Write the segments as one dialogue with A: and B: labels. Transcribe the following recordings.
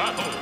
A: battle.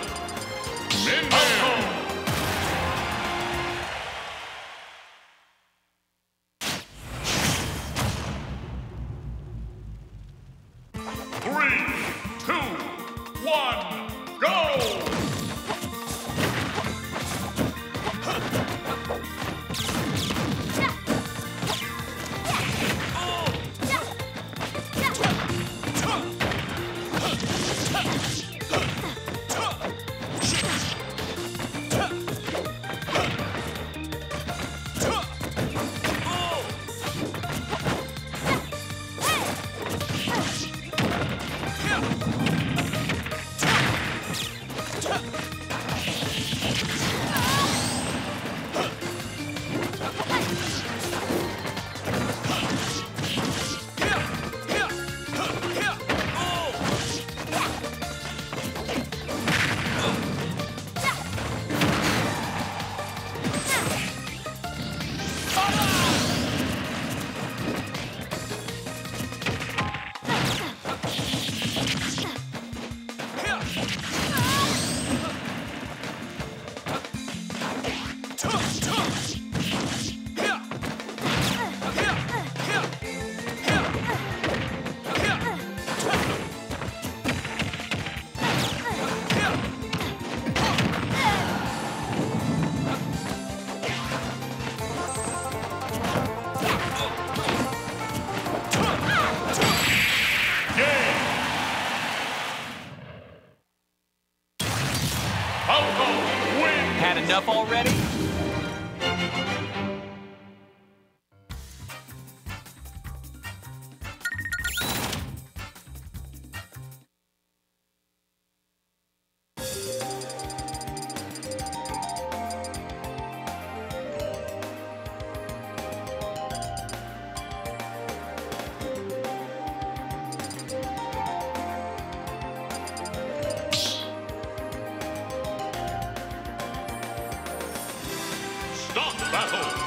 A: Battle.